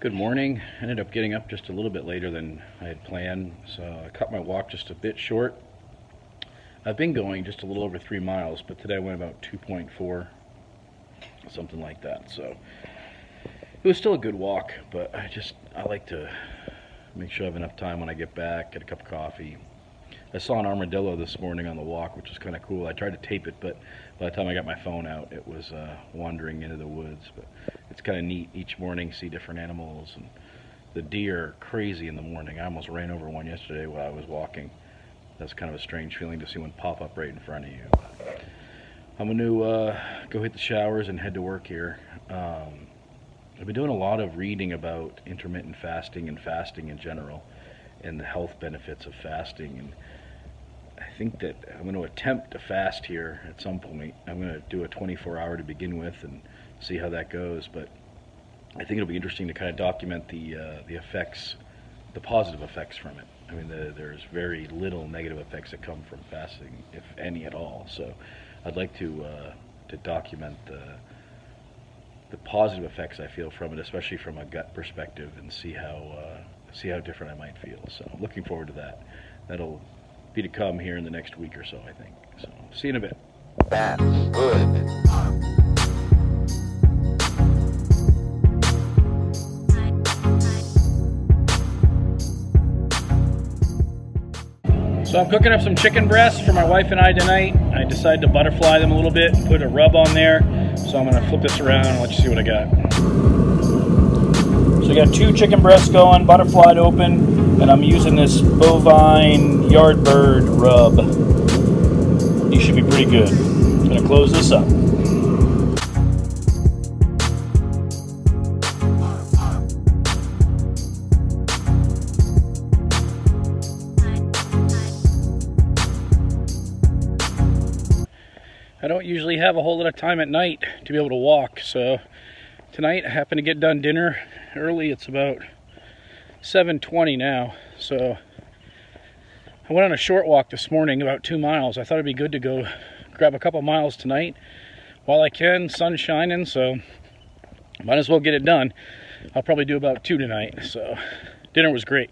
good morning. I Ended up getting up just a little bit later than I had planned, so I cut my walk just a bit short. I've been going just a little over three miles, but today I went about 2.4, something like that. So it was still a good walk, but I just, I like to make sure I have enough time when I get back, get a cup of coffee. I saw an armadillo this morning on the walk, which was kind of cool. I tried to tape it, but by the time I got my phone out, it was uh, wandering into the woods. But it's kind of neat each morning, see different animals. And the deer are crazy in the morning. I almost ran over one yesterday while I was walking. That's kind of a strange feeling to see one pop up right in front of you. I'm going to uh, go hit the showers and head to work here. Um, I've been doing a lot of reading about intermittent fasting and fasting in general and the health benefits of fasting. And I think that I'm going to attempt to fast here at some point. I'm going to do a 24 hour to begin with and see how that goes. But I think it'll be interesting to kind of document the uh, the effects, the positive effects from it. I mean, the, there's very little negative effects that come from fasting, if any at all. So I'd like to uh, to document the the positive effects I feel from it, especially from a gut perspective, and see how uh, see how different I might feel. So looking forward to that. That'll be to come here in the next week or so, I think. So see you in a bit. Bad. Good. So I'm cooking up some chicken breasts for my wife and I tonight. I decided to butterfly them a little bit and put a rub on there. So I'm gonna flip this around and let you see what I got. So I got two chicken breasts going, butterflied open, and I'm using this bovine yardbird rub. These should be pretty good. I'm gonna close this up. I don't usually have a whole lot of time at night to be able to walk, so tonight I happened to get done dinner early. It's about 7.20 now, so I went on a short walk this morning, about two miles. I thought it'd be good to go grab a couple miles tonight while I can, sun's shining, so might as well get it done. I'll probably do about two tonight, so dinner was great.